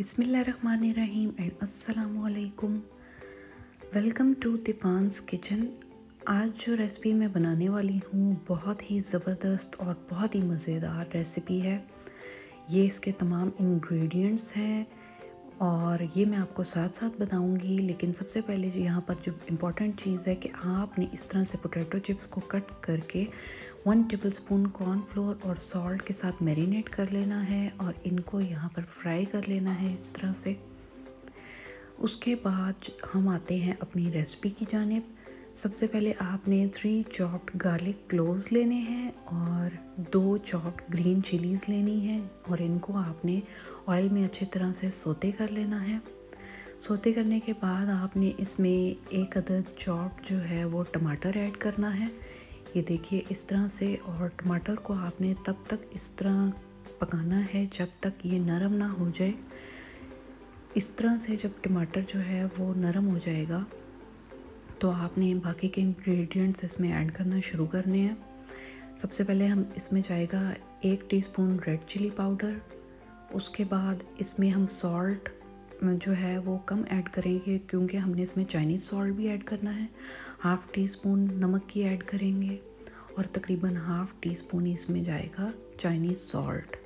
बिसमीम एंड असलकुम welcome to तिफानस किचन। आज जो रेसिपी मैं बनाने वाली हूँ, बहुत ही ज़बरदस्त और बहुत ही मज़ेदार रेसिपी है। ये इसके तमाम इंग्रेडिएंट्स हैं। और ये मैं आपको साथ साथ बताऊँगी, लेकिन सबसे पहले जो यहाँ पर जो इम्पोर्टेंट चीज़ है कि आपने इस तरह से पोटैटो चिप्स को कट करके वन टेबल स्पून कॉर्नफ्लोर और सॉल्ट के साथ मैरिनेट कर लेना है और इनको यहाँ पर फ्राई कर लेना है इस तरह से। उसके बाद हम आते हैं अपनी रेसिपी की जानब। सबसे पहले आपने थ्री चॉप्ड गार्लिक क्लोव्स लेने हैं और दो चॉप्ड ग्रीन चिलीज़ लेनी है और इनको आपने ऑयल में अच्छी तरह से सोते कर लेना है। सोते करने के बाद आपने इसमें एक अदद चॉप जो है वो टमाटर ऐड करना है। ये देखिए इस तरह से और टमाटर को आपने तब तक इस तरह पकाना है जब तक ये नरम ना हो जाए। इस तरह से जब टमाटर जो है वो नरम हो जाएगा तो आपने बाकी के इंग्रेडिएंट्स इसमें ऐड करना शुरू करने हैं। सबसे पहले हम इसमें जाएगा एक टीस्पून रेड चिली पाउडर उसके बाद इसमें हम सॉल्ट जो है वो कम ऐड करेंगे क्योंकि हमने इसमें चाइनीज़ सॉल्ट भी ऐड करना है। हाफ़ टी स्पून नमक की ऐड करेंगे और तकरीबन हाफ़ टी स्पून इसमें जाएगा चाइनीज़ सॉल्ट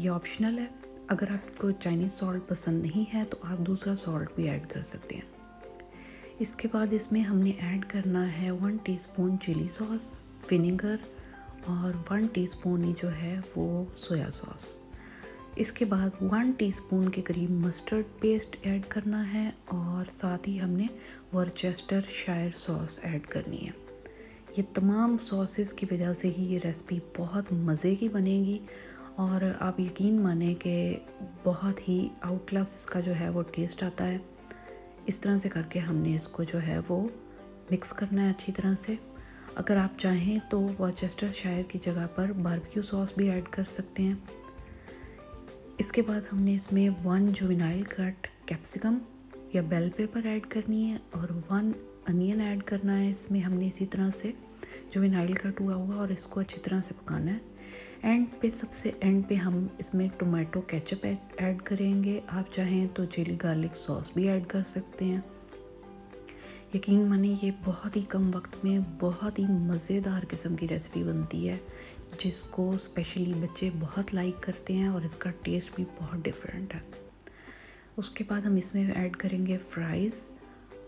ये ऑप्शनल है। अगर आपको चाइनीज़ सॉल्ट पसंद नहीं है तो आप दूसरा सॉल्ट भी ऐड कर सकते हैं। इसके बाद इसमें हमने ऐड करना है one teaspoon chilli sauce, vinegar और वन टीस्पून ही जो है वो सोया सॉस। इसके बाद वन टीस्पून के करीब मस्टर्ड पेस्ट ऐड करना है और साथ ही हमने वर्चेस्टर शायर सॉस ऐड करनी है। ये तमाम सॉसेस की वजह से ही ये रेसिपी बहुत मज़े की बनेगी और आप यकीन माने कि बहुत ही आउट क्लास इसका जो है वो टेस्ट आता है। इस तरह से करके हमने इसको जो है वो मिक्स करना है अच्छी तरह से। अगर आप चाहें तो वॉचेस्टर शायर की जगह पर बारबेक्यू सॉस भी ऐड कर सकते हैं। इसके बाद हमने इसमें वन जुविनाइल कट कैप्सिकम या बेल पेपर ऐड करनी है और वन अनियन ऐड करना है। इसमें हमने इसी तरह से जुविनाइल कट हुआ हुआ और इसको अच्छी तरह से पकाना है। एंड पे, सबसे एंड पे हम इसमें टोमेटो केचप ऐड करेंगे। आप चाहें तो चिली गार्लिक सॉस भी ऐड कर सकते हैं। यकीन माने ये बहुत ही कम वक्त में बहुत ही मज़ेदार किस्म की रेसिपी बनती है, जिसको स्पेशली बच्चे बहुत लाइक करते हैं और इसका टेस्ट भी बहुत डिफरेंट है। उसके बाद हम इसमें ऐड करेंगे फ्राइज़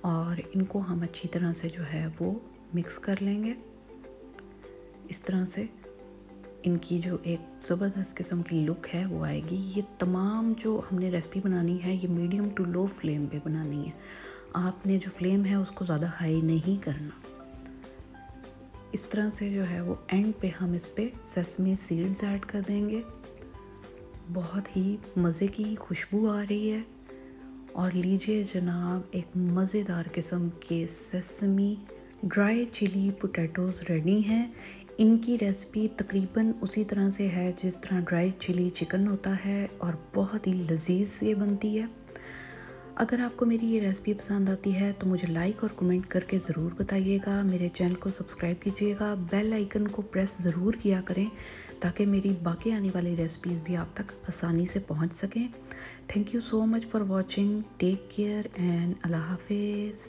और इनको हम अच्छी तरह से जो है वो मिक्स कर लेंगे। इस तरह से इनकी जो एक ज़बरदस्त किस्म की लुक है, वो आएगी। ये तमाम जो हमने रेसिपी बनानी है, ये मीडियम टू लो फ्लेम पे बनानी है। आपने जो फ्लेम है, उसको ज़्यादा हाई नहीं करना। इस तरह से जो है, वो एंड पे हम इस पर ससमे सीड्स ऐड कर देंगे। बहुत ही मज़े की खुशबू आ रही है। और लीजिए जनाब, एक मज़ेदार किस्म के sesame dry chilli potatoes ready हैं। इनकी रेसिपी तकरीबन उसी तरह से है, जिस तरह ड्राई चिली चिकन होता है और बहुत ही लजीज ये बनती है। अगर आपको मेरी ये रेसिपी पसंद आती है तो मुझे लाइक और कमेंट करके ज़रूर बताइएगा। मेरे चैनल को सब्सक्राइब कीजिएगा। बेल आइकन को प्रेस ज़रूर किया करें, ताकि मेरी बाकी आने वाली रेसिपीज़ भी आप तक आसानी से पहुँच सकें। Thank you so much for watching take care and अल्लाह हाफिज़